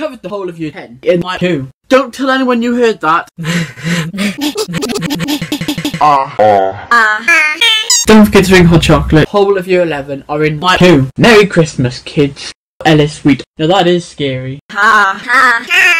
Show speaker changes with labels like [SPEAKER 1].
[SPEAKER 1] covered the whole of your head in my poo. Don't tell anyone you heard that. Ah. Ah. Don't forget to drink hot chocolate. Whole of your 11 are in my poo. Merry Christmas, kids. Ellis Sweet. Now that is scary.
[SPEAKER 2] Ha ha ha.